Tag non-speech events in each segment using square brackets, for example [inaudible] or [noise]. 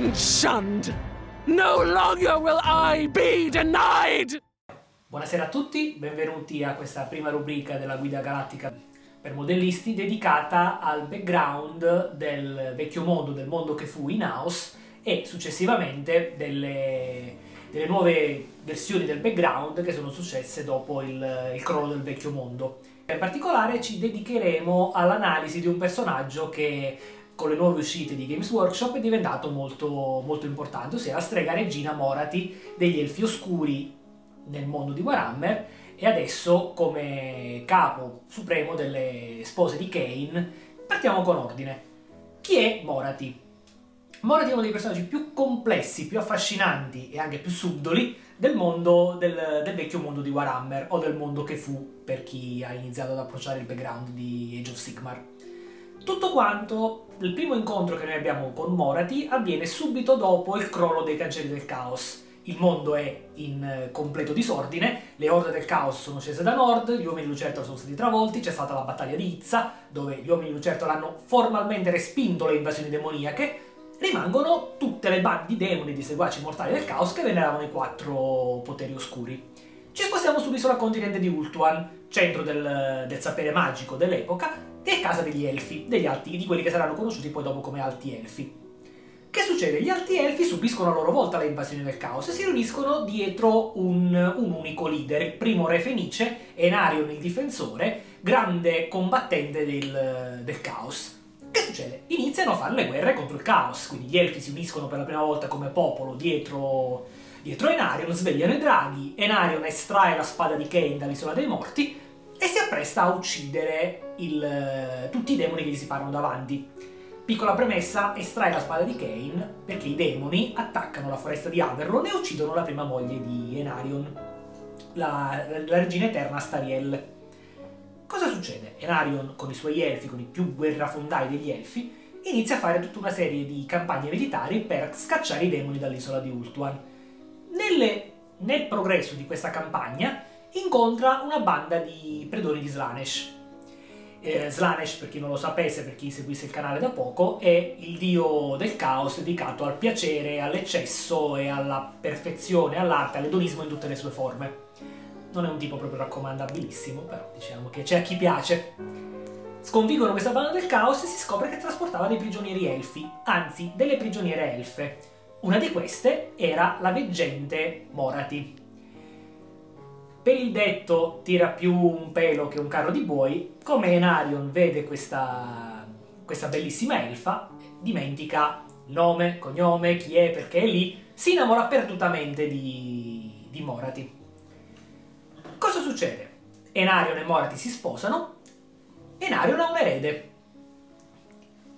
been shunned. No longer will I be denied! Buonasera a tutti, benvenuti a questa prima rubrica della Guida Galattica per modellisti dedicata al background del vecchio mondo, del mondo che fu in house e successivamente delle, delle nuove versioni del background che sono successe dopo il, il crollo del vecchio mondo. In particolare ci dedicheremo all'analisi di un personaggio che con le nuove uscite di Games Workshop è diventato molto, molto importante, ossia la strega regina Morati degli Elfi Oscuri nel mondo di Warhammer e adesso come capo supremo delle spose di Kane partiamo con ordine. Chi è Morati? Morati è uno dei personaggi più complessi, più affascinanti e anche più subdoli del mondo del, del, vecchio mondo di Warhammer o del mondo che fu per chi ha iniziato ad approcciare il background di Age of Sigmar. Tutto quanto, il primo incontro che noi abbiamo con Morati avviene subito dopo il crollo dei cancelli del caos il mondo è in eh, completo disordine, le orde del caos sono scese da nord, gli uomini di Lucertolo sono stati travolti, c'è stata la battaglia di Izza, dove gli uomini di Lucertolo hanno formalmente respinto le invasioni demoniache, rimangono tutte le bande di demoni e di seguaci mortali del caos che veneravano i quattro poteri oscuri. Ci spostiamo sull'isola continente di Ultuan, centro del, del sapere magico dell'epoca, e casa degli elfi, degli alti, di quelli che saranno conosciuti poi dopo come alti elfi. Che succede? Gli alti elfi subiscono a loro volta le invasioni del caos e si riuniscono dietro un, un unico leader, il primo re fenice, Enarion il difensore, grande combattente del, del caos. Che succede? Iniziano a fare le guerre contro il caos, quindi gli elfi si uniscono per la prima volta come popolo dietro, dietro Enarion, svegliano i draghi, Enarion estrae la spada di Kane dall'isola dei morti si appresta a uccidere il, tutti i demoni che gli si parano davanti. Piccola premessa, estrae la spada di Kane perché i demoni attaccano la foresta di Averron e uccidono la prima moglie di Enarion, la, la regina eterna Astariel. Cosa succede? Enarion, con i suoi elfi, con i più guerrafondai degli elfi, inizia a fare tutta una serie di campagne militari per scacciare i demoni dall'isola di Ultuan. Nelle, nel progresso di questa campagna incontra una banda di predoni di Slanesh, eh, Slanesh, per chi non lo sapesse, per chi seguisse il canale da poco, è il dio del caos dedicato al piacere, all'eccesso e alla perfezione, all'arte, all'edonismo in tutte le sue forme. Non è un tipo proprio raccomandabilissimo, però diciamo che c'è a chi piace. Sconfiggono questa banda del caos e si scopre che trasportava dei prigionieri elfi, anzi delle prigioniere elfe. Una di queste era la veggente Morati, per il detto tira più un pelo che un carro di buoi, come Enarion vede questa, questa bellissima elfa, dimentica nome, cognome, chi è, perché è lì, si innamora perdutamente di, di Morati. Cosa succede? Enarion e Morati si sposano, Enarion ha un erede.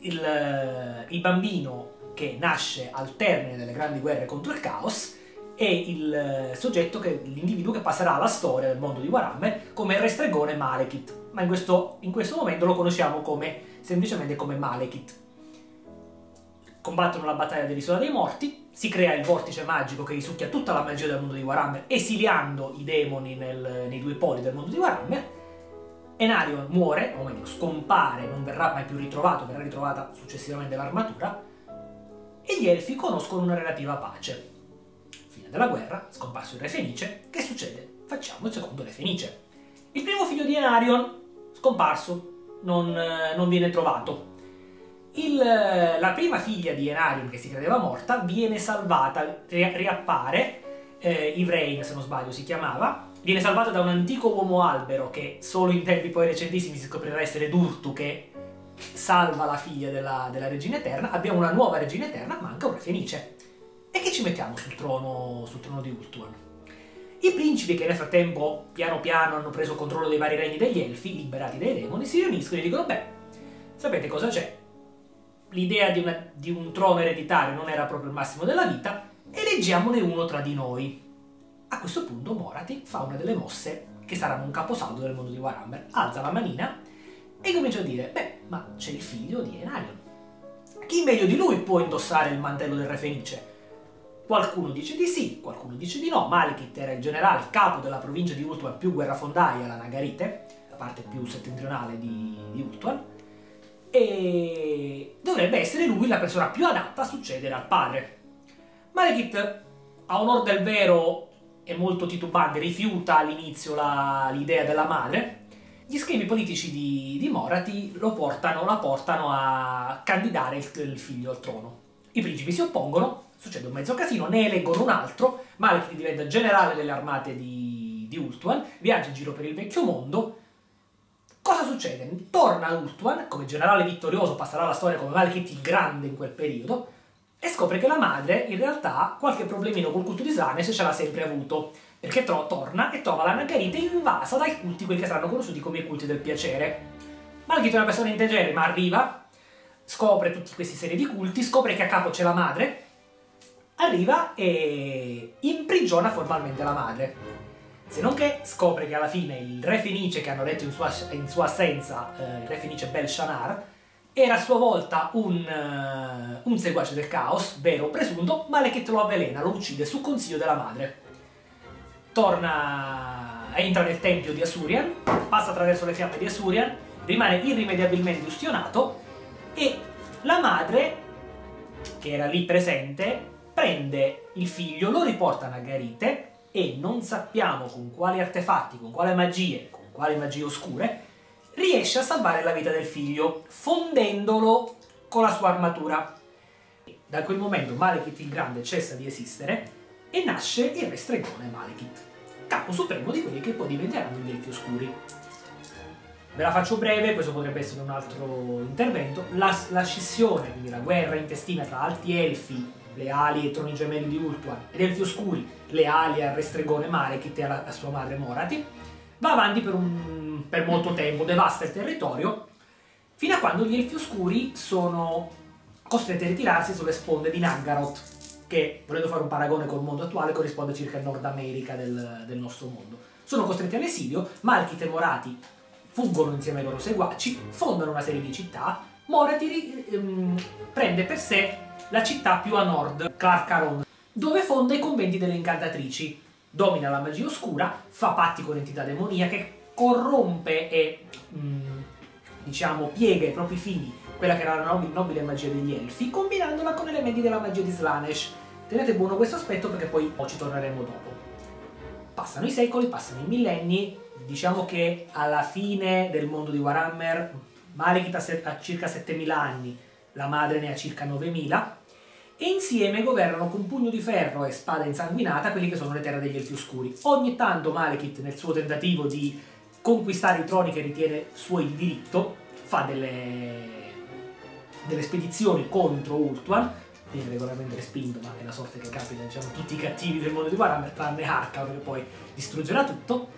Il, il bambino che nasce al termine delle grandi guerre contro il caos è il eh, soggetto che, l'individuo che passerà alla storia del mondo di Warhammer come il re stregone Malekith, ma in questo, in questo momento lo conosciamo come, semplicemente come Malekith. Combattono la battaglia dell'Isola dei Morti, si crea il vortice magico che risucchia tutta la magia del mondo di Warhammer, esiliando i demoni nel, nei due poli del mondo di Warhammer. Enarion muore, o meglio scompare, non verrà mai più ritrovato, verrà ritrovata successivamente l'armatura, e gli elfi conoscono una relativa pace della guerra, scomparso il re Fenice, che succede? Facciamo il secondo re Fenice. Il primo figlio di Enarion, scomparso, non, eh, non viene trovato. Il, eh, la prima figlia di Enarion, che si credeva morta, viene salvata, ri riappare, eh, Ivrain se non sbaglio si chiamava, viene salvata da un antico uomo albero che solo in tempi poi recentissimi si scoprirà essere Durtu che salva la figlia della, della regina eterna, abbiamo una nuova regina eterna, manca un re fenice che ci mettiamo sul trono, sul trono di Ultuan. I principi che nel frattempo piano piano hanno preso controllo dei vari regni degli elfi, liberati dai demoni, si riuniscono e dicono beh, sapete cosa c'è? L'idea di, di un trono ereditario non era proprio il massimo della vita, eleggiamone uno tra di noi. A questo punto Morati fa una delle mosse che saranno un caposaldo del mondo di Warhammer, alza la manina e comincia a dire, beh, ma c'è il figlio di Enarion. Chi meglio di lui può indossare il mantello del re Fenice? Qualcuno dice di sì, qualcuno dice di no. Malekith era il generale, capo della provincia di Ultuan più guerrafondaia, la Nagarite, la parte più settentrionale di, di Ultuan. E dovrebbe essere lui la persona più adatta a succedere al padre. Malekith, a onor del vero, è molto titubante, rifiuta all'inizio la- l'idea della madre. Gli schemi politici di, di Morati portano, la portano a candidare il, il figlio al trono. I principi si oppongono, succede un mezzo casino, ne eleggono un altro, Malekith diventa generale delle armate di, di Ultuan, viaggia in giro per il vecchio mondo. Cosa succede? Torna Ultuan, come generale vittorioso, passerà la storia come Malekith il Grande in quel periodo, e scopre che la madre in realtà qualche problemino col culto di Slanesh ce l'ha sempre avuto, perché tro- torna e trova la Nagarite invasa dai culti, quelli che saranno conosciuti come i culti del piacere. Malekith è una persona integere, ma arriva, scopre tutti questi serie di culti, scopre che a capo c'è la madre, arriva e imprigiona formalmente la madre. Se non che scopre che alla fine il re Fenice che hanno detto in sua, in sua assenza, eh, il re Fenice Belshazzar, era a sua volta un, eh, un seguace del caos, vero o presunto, Malekith lo avvelena, lo uccide su consiglio della madre. Torna, entra nel tempio di Asurian, passa attraverso le fiamme di Asurian, rimane irrimediabilmente ustionato e la madre, che era lì presente, prende il figlio, lo riporta a Nagarite e non sappiamo con quali artefatti, con quale magie, con quali magie oscure, riesce a salvare la vita del figlio, fondendolo con la sua armatura. Da quel momento Malekith il Grande cessa di esistere e nasce il re stregone Malekith, capo supremo di quelli che poi diventeranno gli Elfi Oscuri. Ve la faccio breve, questo potrebbe essere un altro intervento. La, la scissione, quindi la guerra intestina tra alti elfi, leali ai troni gemelli di Ultuan, ed elfi oscuri, leali al re stregone Malekith e alla, alla sua madre Morati, va avanti per, un, per molto tempo, devasta il territorio, fino a quando gli elfi oscuri sono costretti a ritirarsi sulle sponde di Naggaroth, che, volendo fare un paragone col mondo attuale, corrisponde circa al Nord America del, del nostro mondo. Sono costretti all'esilio, Malkith e Morati fuggono insieme ai loro seguaci, fondano una serie di città, Morati ehm, prende per sé la città più a nord, Clarkaron, dove fonda i conventi delle incantatrici, domina la magia oscura, fa patti con entità demoniache, corrompe e, mh, diciamo, piega ai propri fini quella che era la nobile, magia degli elfi, combinandola con elementi della magia di Slanesh. Tenete buono questo aspetto perché poi ci torneremo dopo. Passano i secoli, passano i millenni, diciamo che alla fine del mondo di Warhammer Malekith ha circa 7000 anni, la madre ne ha circa 9000, e insieme governano con pugno di ferro e spada insanguinata quelli che sono le terre degli Elfi Oscuri. Ogni tanto Malekith, nel suo tentativo di conquistare i troni che ritiene suoi di diritto, fa delle, delle spedizioni contro Ultuan, viene regolarmente respinto, ma è la sorte che capita diciamo, tutti i cattivi del mondo di Warhammer, tranne Harka, che poi distruggerà tutto.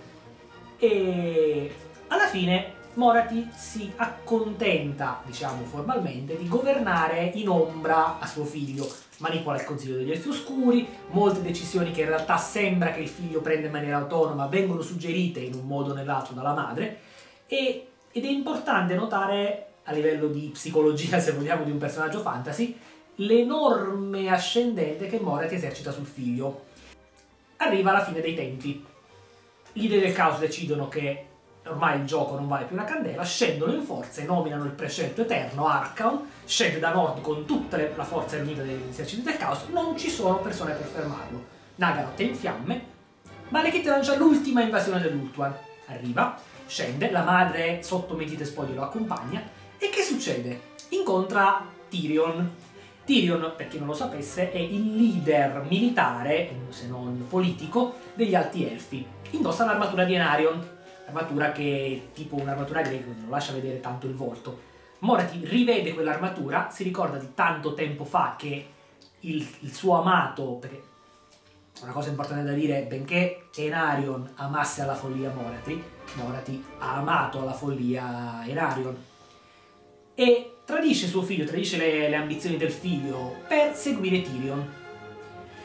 E alla fine Morati si accontenta, diciamo formalmente, di governare in ombra a suo figlio. Manipola il Consiglio degli Elfi Oscuri, molte decisioni che in realtà sembra che il figlio prenda in maniera autonoma vengono suggerite in un modo o nell'altro dalla madre e, ed è importante notare a livello di psicologia, [laughs] se vogliamo, di un personaggio fantasy, l'enorme ascendente che Morati esercita sul figlio. Arriva la fine dei tempi. Gli dei del caos decidono che ormai il gioco non vale più una candela, scendono in forza e nominano il prescelto eterno Arcaon, scende da nord con tutta le- la forza riunita degli eserciti del caos, non ci sono persone per fermarlo. Nagaroth è in fiamme, Malekith lancia l'ultima invasione dell'Ultuan. Arriva, scende, la madre sotto mentite spoglie lo accompagna, e che succede? Incontra Tyrion. Tyrion, per chi non lo sapesse, è il leader militare, se non politico, degli Alti Elfi. Indossa l'armatura di Enarion, armatura che è tipo un'armatura greca, quindi non lascia vedere tanto il volto. Morati rivede quell'armatura, si ricorda di tanto tempo fa che il, il suo amato, perché una cosa importante da dire benché Enarion amasse alla follia Morati, Morati ha amato alla follia Enarion e tradisce suo figlio, tradisce le, le ambizioni del figlio per seguire Tyrion.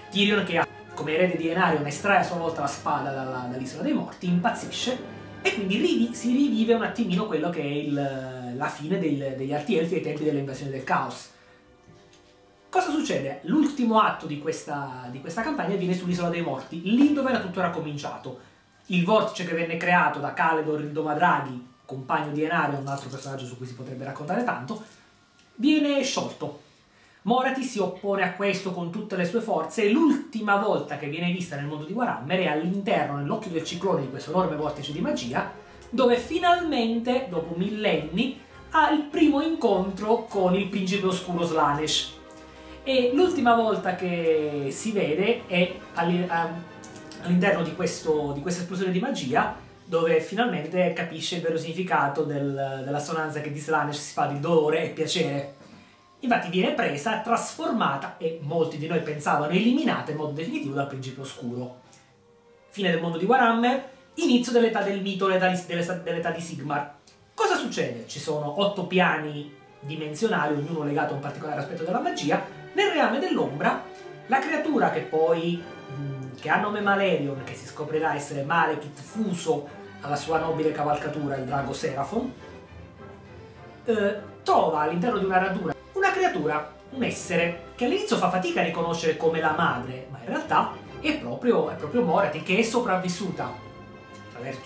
Tyrion che ha, come erede di Enarion estrae a sua volta la spada dall'isola dei morti, impazzisce e quindi rivi- si rivive un attimino quello che è il- la fine del- degli arti elfi ai tempi dell'invasione del caos. Cosa succede? L'ultimo atto di questa, di questa campagna avviene sull'isola dei morti, lì dove era tutto era cominciato. Il vortice che venne creato da Caledor il Domadraghi, compagno di Enarion, un altro personaggio su cui si potrebbe raccontare tanto, viene sciolto. Morati si oppone a questo con tutte le sue forze e l'ultima volta che viene vista nel mondo di Warhammer è all'interno, nell'occhio del ciclone di questo enorme vortice di magia, dove finalmente, dopo millenni, ha il primo incontro con il principe oscuro Slanesh. E l'ultima volta che si vede è all'interno di, di questa esplosione di magia, dove finalmente capisce il vero significato del, dell'assonanza che di Slanesh si fa di dolore e piacere. Infatti viene presa, trasformata e molti di noi pensavano eliminata in modo definitivo dal principe oscuro. Fine del mondo di Warhammer, inizio dell'età del mito, dell'età di Sigmar. Cosa succede? Ci sono otto piani dimensionali, ognuno legato a un particolare aspetto della magia. Nel reame dell'ombra, la creatura che poi, che ha nome Malerion, che si scoprirà essere Malekith fuso alla sua nobile cavalcatura, il drago Seraphon, eh, trova all'interno di una radura creatura, un essere, che all'inizio fa fatica a riconoscere come la madre, ma in realtà è proprio, è proprio Morathi, che è sopravvissuta.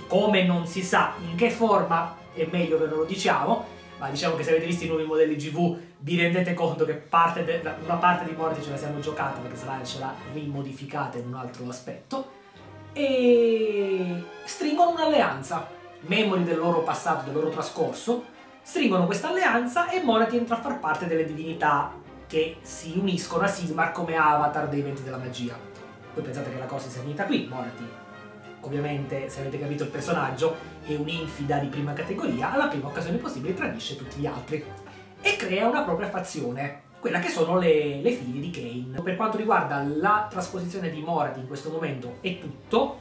Come non si sa, in che forma è meglio che non lo diciamo, ma diciamo che se avete visto i nuovi modelli GV vi rendete conto che parte de, una parte di Morty ce la siamo giocata perché sarà ce l'ha rimodificata in un altro aspetto e stringono un'alleanza memori del loro passato, del loro trascorso stringono questa alleanza e Monaty entra a far parte delle divinità che si uniscono a Sigmar come avatar dei venti della magia. Voi pensate che la cosa sia finita qui, Monaty ovviamente se avete capito il personaggio è un'infida di prima categoria, alla prima occasione possibile tradisce tutti gli altri e crea una propria fazione, quella che sono le, le figlie di Kane. Per quanto riguarda la trasposizione di Morath in questo momento è tutto,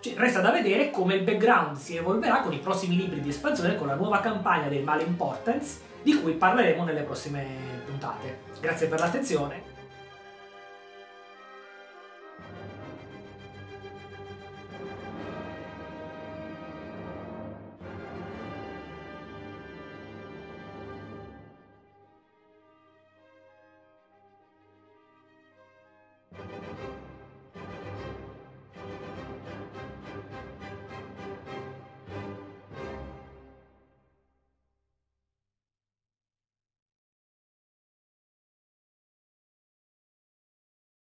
cioè, resta da vedere come il background si evolverà con i prossimi libri di espansione, con la nuova campagna del Mal Importance, di cui parleremo nelle prossime puntate. Grazie per l'attenzione